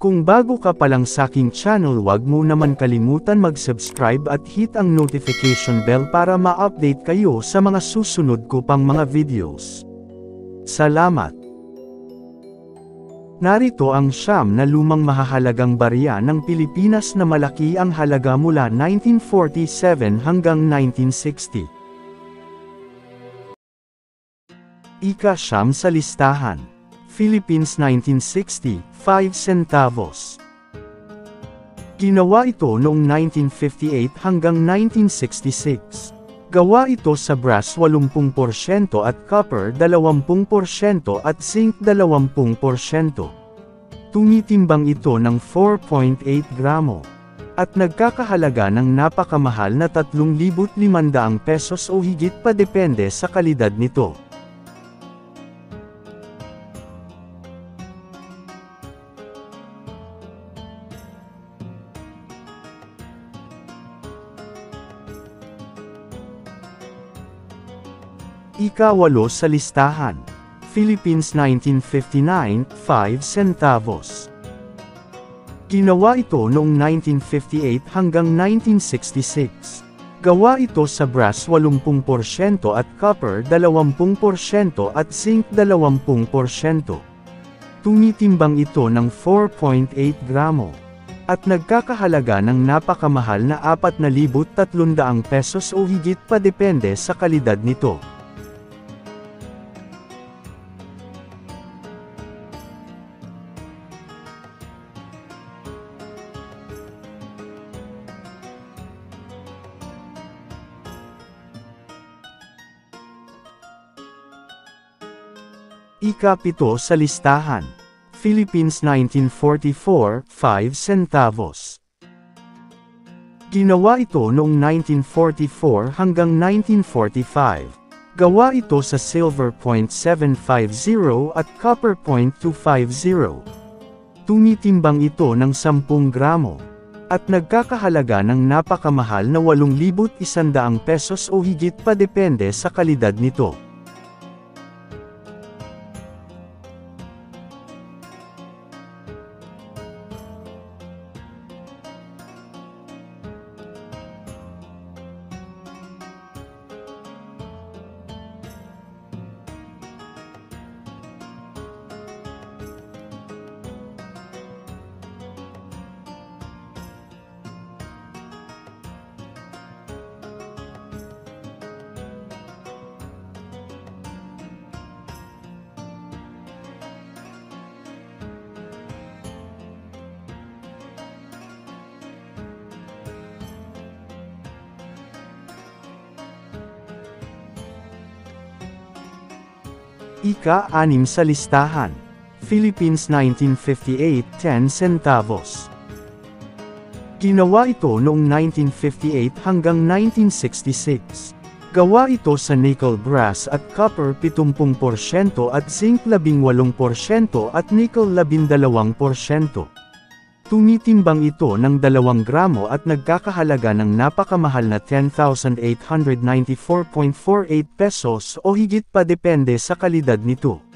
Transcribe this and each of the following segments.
Kung bago ka pa lang sa aking channel wag mo naman kalimutan mag-subscribe at hit ang notification bell para ma-update kayo sa mga susunod ko pang mga videos. Salamat! Narito ang siyam na lumang mahahalagang barya ng Pilipinas na malaki ang halaga mula 1947 hanggang 1960. Ika siyam sa listahan. Philippines 1960, 5 centavos. Ginawa ito noong 1958 hanggang 1966. Gawa ito sa brass 80% at copper 20% at zinc 20%. Tumitimbang ito ng 4.8 gramo. At nagkakahalaga ng napakamahal na 3,500 pesos o higit pa depende sa kalidad nito. Ikawalo sa listahan. Philippines 1959, 5 centavos. Ginawa ito noong 1958 hanggang 1966. Gawa ito sa brass 80% at copper 20% at zinc 20%. Tumitimbang ito ng 4.8 gramo. At nagkakahalaga ng napakamahal na 4,300 pesos o higit pa depende sa kalidad nito. Ikapito sa listahan. Philippines 1944, 5 centavos. Ginawa ito noong 1944 hanggang 1945. Gawa ito sa silver .750 at copper .250. Tumitimbang ito ng 10 gramo. At nagkakahalaga ng napakamahal na 8,100 pesos o higit pa depende sa kalidad nito. Ika-anim sa listahan. Philippines 1958, 10 centavos. Ginawa ito noong 1958 hanggang 1966. Gawa ito sa nickel brass at copper 70% at zinc 18% at nickel 12%. Tumitimbang ito ng 2 gramo at nagkakahalaga ng napakamahal na 10,894.48 pesos o higit pa depende sa kalidad nito.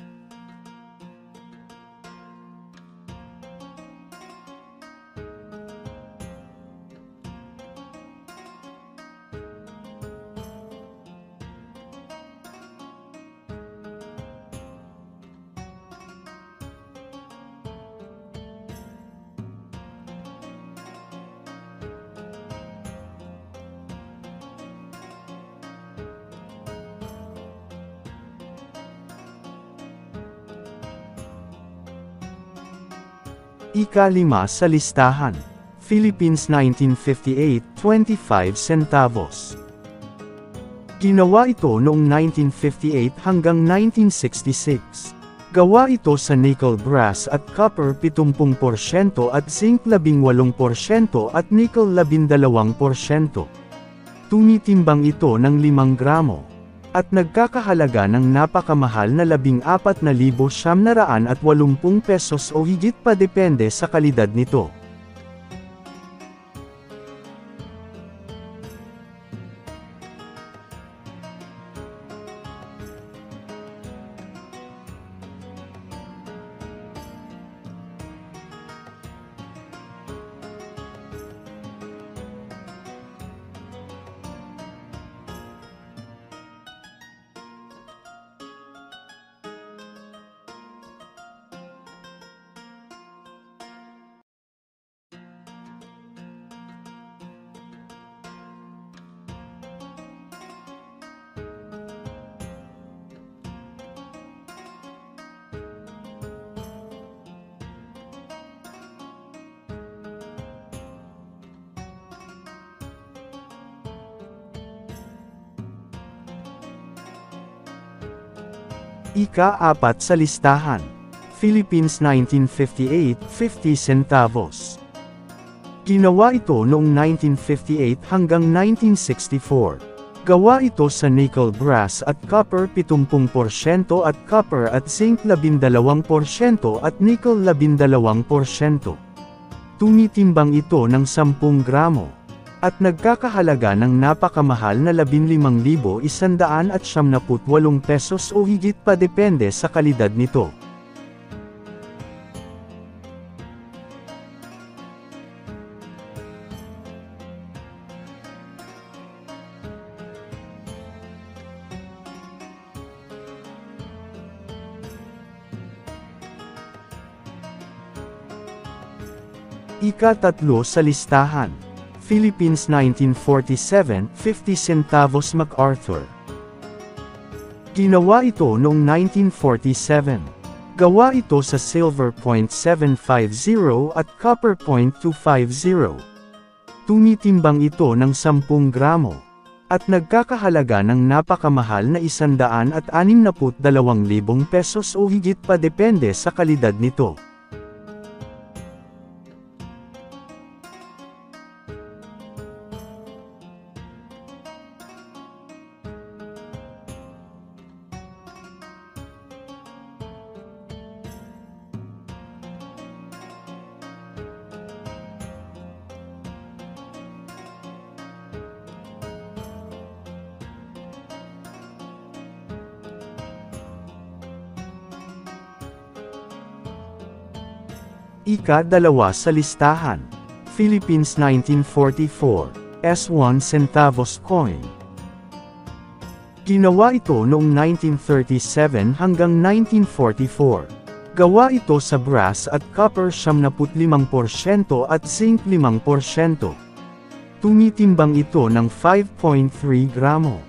Ika-lima sa listahan. Philippines 1958, 25 centavos. Ginawa ito noong 1958 hanggang 1966. Gawa ito sa nickel brass at copper 70% at zinc 18% at nickel 12%. Tumitimbang ito ng 5 gramo at nagkakahalaga ng napakamahal na 14,780 pesos o higit pa depende sa kalidad nito. Ika-apat sa listahan. Philippines 1958, 50 centavos. Ginawa ito noong 1958 hanggang 1964. Gawa ito sa nickel brass at copper 70% at copper at zinc 12% at nickel 12%. Tumitimbang ito ng 10 gramo. At nagkakahalaga ng napakamahal na 15,178 pesos o higit pa depende sa kalidad nito. Ika-tatlo sa listahan. Philippines 1947, 50 centavos MacArthur. Ginawa ito noong 1947. Gawa ito sa silver .750 at copper .250. Tumitimbang ito ng 10 gramo. At nagkakahalaga ng napakamahal na 162,000 pesos o higit pa depende sa kalidad nito. Ika-dalawa sa listahan. Philippines 1944, S1 centavos coin. Ginawa ito noong 1937 hanggang 1944. Gawa ito sa brass at copper 75% at zinc 5%. Tumitimbang ito ng 5.3 gramo.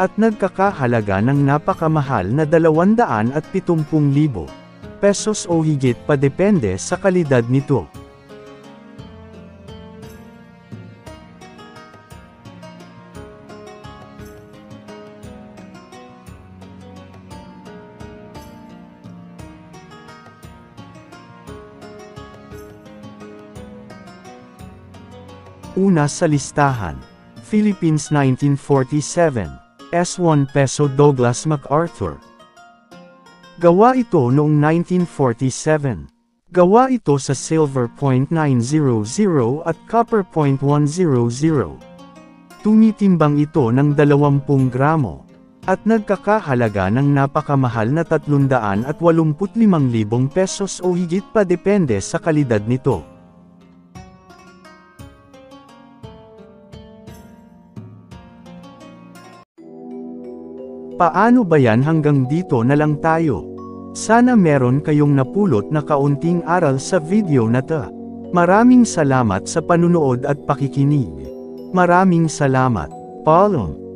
At nagkakahalaga ng napakamahal na 270,000 pesos o higit pa depende sa kalidad nito. Una sa listahan. Philippines 1947. S1 Peso Douglas MacArthur. Gawa ito noong 1947. Gawa ito sa silver .900 at copper .100. Tumitimbang ito ng 20 gramo. At nagkakahalaga ng napakamahal na 385,000 pesos o higit pa depende sa kalidad nito. Paano ba yan hanggang dito na lang tayo? Sana meron kayong napulot na kaunting aral sa video na to. Maraming salamat sa panunood at pakikinig. Maraming salamat. Paalong.